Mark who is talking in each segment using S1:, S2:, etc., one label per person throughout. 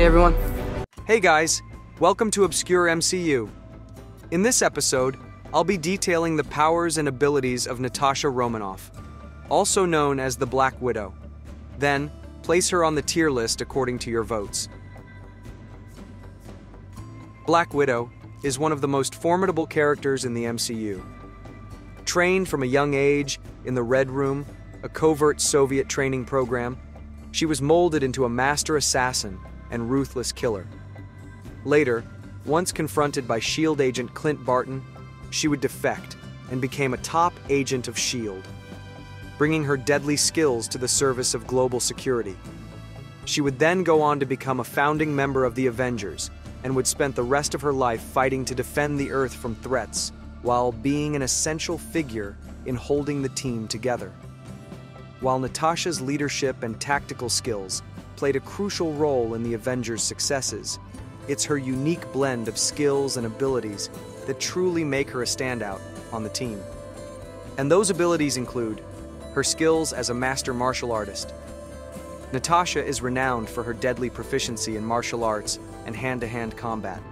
S1: Hey everyone.
S2: Hey guys, welcome to Obscure MCU. In this episode, I'll be detailing the powers and abilities of Natasha Romanoff, also known as the Black Widow. Then, place her on the tier list according to your votes. Black Widow is one of the most formidable characters in the MCU. Trained from a young age in the Red Room, a covert Soviet training program, she was molded into a master assassin and ruthless killer. Later, once confronted by SHIELD agent Clint Barton, she would defect and became a top agent of SHIELD, bringing her deadly skills to the service of global security. She would then go on to become a founding member of the Avengers and would spend the rest of her life fighting to defend the Earth from threats while being an essential figure in holding the team together. While Natasha's leadership and tactical skills played a crucial role in the Avengers' successes, it's her unique blend of skills and abilities that truly make her a standout on the team. And those abilities include her skills as a master martial artist. Natasha is renowned for her deadly proficiency in martial arts and hand to hand combat.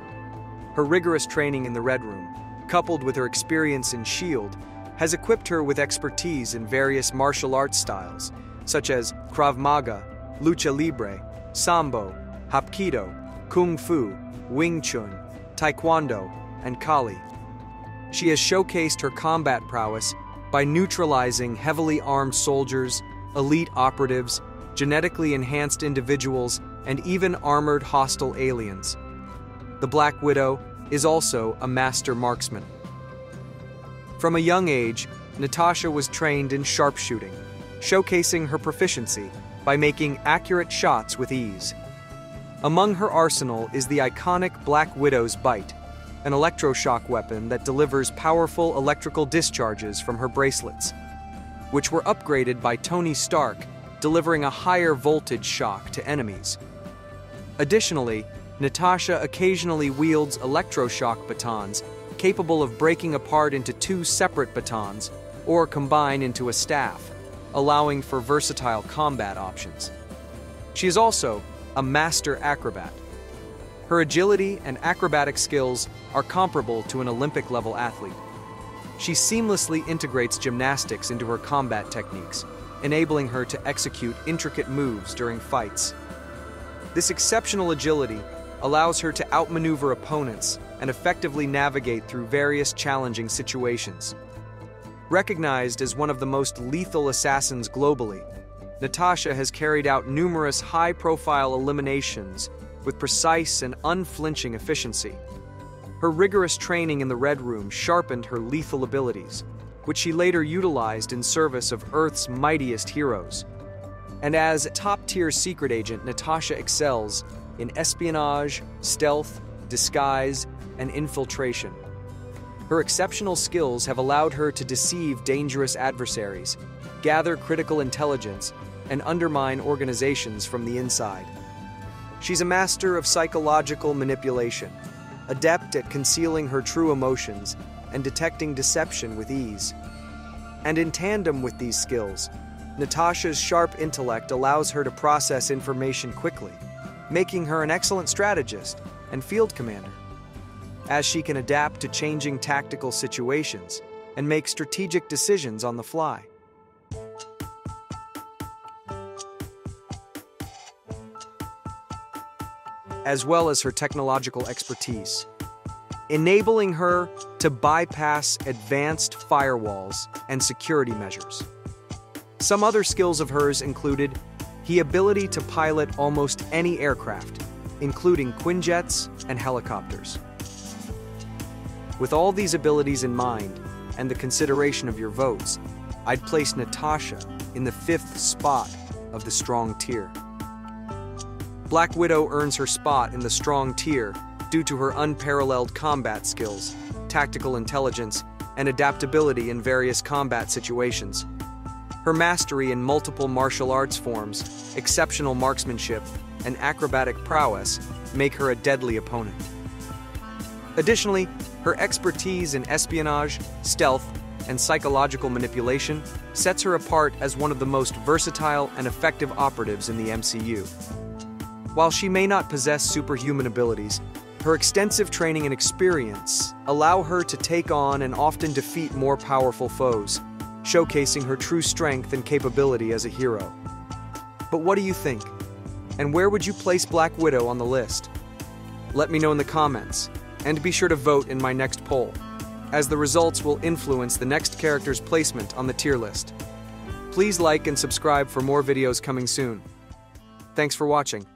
S2: Her rigorous training in the Red Room, coupled with her experience in SHIELD, has equipped her with expertise in various martial arts styles, such as Krav Maga, Lucha Libre, Sambo, Hapkido, Kung Fu, Wing Chun, Taekwondo, and Kali. She has showcased her combat prowess by neutralizing heavily armed soldiers, elite operatives, genetically enhanced individuals, and even armored hostile aliens. The Black Widow is also a master marksman. From a young age, Natasha was trained in sharpshooting, showcasing her proficiency by making accurate shots with ease. Among her arsenal is the iconic Black Widow's Bite, an electroshock weapon that delivers powerful electrical discharges from her bracelets, which were upgraded by Tony Stark, delivering a higher voltage shock to enemies. Additionally, Natasha occasionally wields electroshock batons capable of breaking apart into two separate batons or combine into a staff, allowing for versatile combat options. She is also a master acrobat. Her agility and acrobatic skills are comparable to an Olympic level athlete. She seamlessly integrates gymnastics into her combat techniques, enabling her to execute intricate moves during fights. This exceptional agility allows her to outmaneuver opponents and effectively navigate through various challenging situations. Recognized as one of the most lethal assassins globally, Natasha has carried out numerous high profile eliminations with precise and unflinching efficiency. Her rigorous training in the Red Room sharpened her lethal abilities, which she later utilized in service of Earth's mightiest heroes. And as top tier secret agent, Natasha excels in espionage, stealth, disguise, and infiltration. Her exceptional skills have allowed her to deceive dangerous adversaries, gather critical intelligence, and undermine organizations from the inside. She's a master of psychological manipulation, adept at concealing her true emotions and detecting deception with ease. And in tandem with these skills, Natasha's sharp intellect allows her to process information quickly, making her an excellent strategist and field commander as she can adapt to changing tactical situations and make strategic decisions on the fly. As well as her technological expertise, enabling her to bypass advanced firewalls and security measures. Some other skills of hers included the ability to pilot almost any aircraft, including Quinjets and helicopters. With all these abilities in mind, and the consideration of your votes, I'd place Natasha in the fifth spot of the strong tier. Black Widow earns her spot in the strong tier due to her unparalleled combat skills, tactical intelligence, and adaptability in various combat situations. Her mastery in multiple martial arts forms, exceptional marksmanship, and acrobatic prowess make her a deadly opponent. Additionally, her expertise in espionage, stealth, and psychological manipulation sets her apart as one of the most versatile and effective operatives in the MCU. While she may not possess superhuman abilities, her extensive training and experience allow her to take on and often defeat more powerful foes, showcasing her true strength and capability as a hero. But what do you think? And where would you place Black Widow on the list? Let me know in the comments, and be sure to vote in my next poll, as the results will influence the next character's placement on the tier list. Please like and subscribe for more videos coming soon. Thanks for watching.